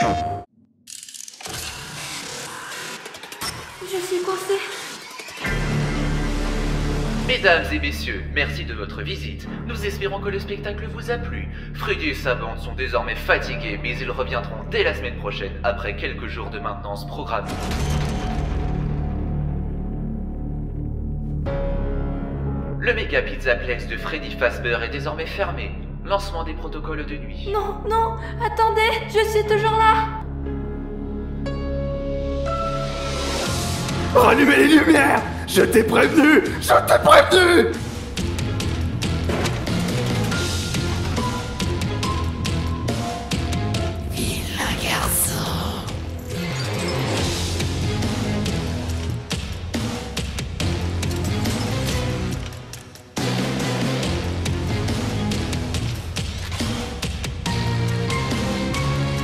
Je suis coincée. Mesdames et messieurs, merci de votre visite. Nous espérons que le spectacle vous a plu. Freddy et sa bande sont désormais fatigués, mais ils reviendront dès la semaine prochaine, après quelques jours de maintenance programmée. Le méga pizzaplex de Freddy Fazbear est désormais fermé. Lancement des protocoles de nuit. Non, non, attendez, je suis toujours là. Rallumez les lumières Je t'ai prévenu Je t'ai prévenu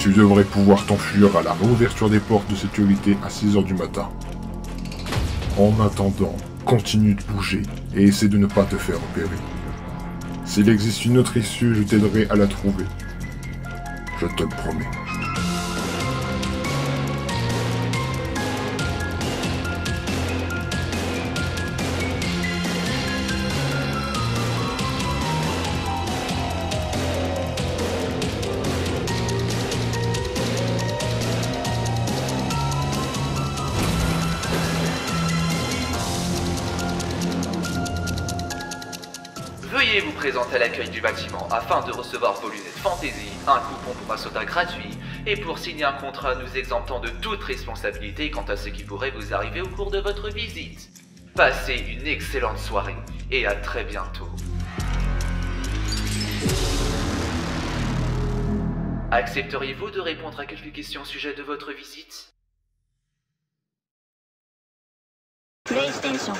Tu devrais pouvoir t'enfuir à la réouverture des portes de sécurité à 6h du matin. En attendant, continue de bouger et essaie de ne pas te faire repérer. S'il existe une autre issue, je t'aiderai à la trouver. Je te le promets. Veuillez vous présenter à l'accueil du bâtiment afin de recevoir vos lunettes fantaisie, un coupon pour un soda gratuit, et pour signer un contrat nous exemptant de toute responsabilité quant à ce qui pourrait vous arriver au cours de votre visite. Passez une excellente soirée, et à très bientôt. Accepteriez-vous de répondre à quelques questions au sujet de votre visite? PlayStation